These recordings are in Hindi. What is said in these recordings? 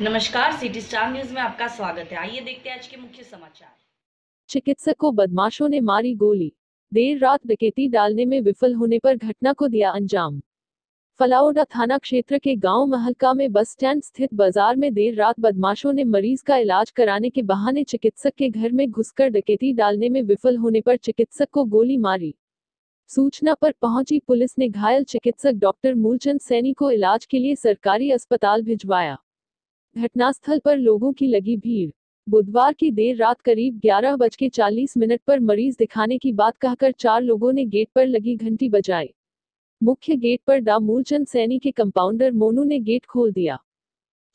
नमस्कार सिटी स्टार न्यूज़ में आपका स्वागत है। आइए देखते हैं आज के मुख्य समाचार। चिकित्सक को बदमाशों ने मारी गोली। देर रात डकैती डालने में विफल होने पर घटना को दिया अंजाम। फलाउडा थाना क्षेत्र के गाँव महलका में बस स्टैंड स्थित बाज़ार में देर रात बदमाशों ने मरीज़ का इलाज कराने के बहाने चिकित्सक के घर में घुसकर डकैती डालने में विफल होने पर चिकित्सक को गोली मारी। सूचना पर पहुँची पुलिस ने घायल चिकित्सक डॉक्टर मूलचंद सैनी को इलाज के लिए सरकारी अस्पताल भिजवाया। घटनास्थल पर लोगों की लगी भीड़। बुधवार की देर रात करीब ग्यारह बज के चालीस मिनट पर मरीज़ दिखाने की बात कहकर चार लोगों ने गेट पर लगी घंटी बजाई। मुख्य गेट पर डा मूलचंद सैनी के कंपाउंडर मोनू ने गेट खोल दिया।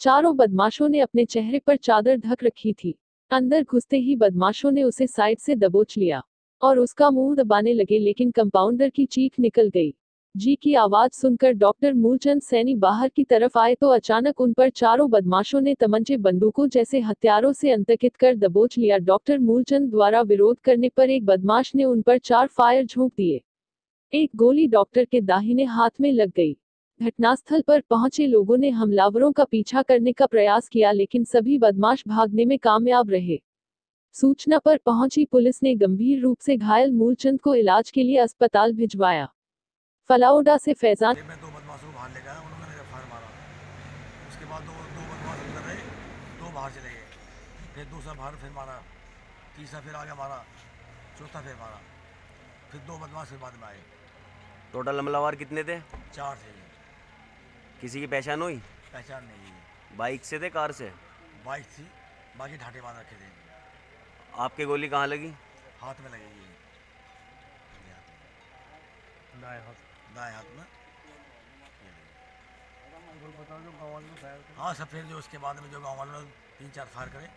चारों बदमाशों ने अपने चेहरे पर चादर ढक रखी थी। अंदर घुसते ही बदमाशों ने उसे साइड से दबोच लिया और उसका मुँह दबाने लगे लेकिन कंपाउंडर की चीख निकल गई। जी की आवाज़ सुनकर डॉक्टर मूलचंद सैनी बाहर की तरफ़ आए तो अचानक उन पर चारों बदमाशों ने तमंचे बंदूकों जैसे हथियारों से अंतकित कर दबोच लिया। डॉक्टर मूलचंद द्वारा विरोध करने पर एक बदमाश ने उन पर चार फायर झोंक दिए। एक गोली डॉक्टर के दाहिने हाथ में लग गई। घटनास्थल पर पहुँचे लोगों ने हमलावरों का पीछा करने का प्रयास किया लेकिन सभी बदमाश भागने में कामयाब रहे। सूचना पर पहुँची पुलिस ने गंभीर रूप से घायल मूलचंद को इलाज के लिए अस्पताल भिजवाया। फलाउडा से फैजान। मैं दो बदमाशों को बाहर ले गया उन्होंने मेरे फायर मारा। उसके बाद दो दो बदमाश अंदर रहे दो बाहर चले गए। फिर दूसरा बाहर फिर मारा तीसरा फिर आगे मारा चौथा फिर मारा। फिर दो बदमाश फिर बाद में आए। टोटल हमलावर कितने थे? चार थे। किसी की पहचान हुई? पहचान नहीं है बाइक से थे कार से? बाइक थी बाकी ढाटे बाँध रखे थे। आपके गोली कहाँ लगी? हाथ में लगेगी दाएँ हाथ। दाएँ हाथ में। हाँ सब फिर जो उसके बाद में जो गाँव वालों ने तीन चार फायर करे।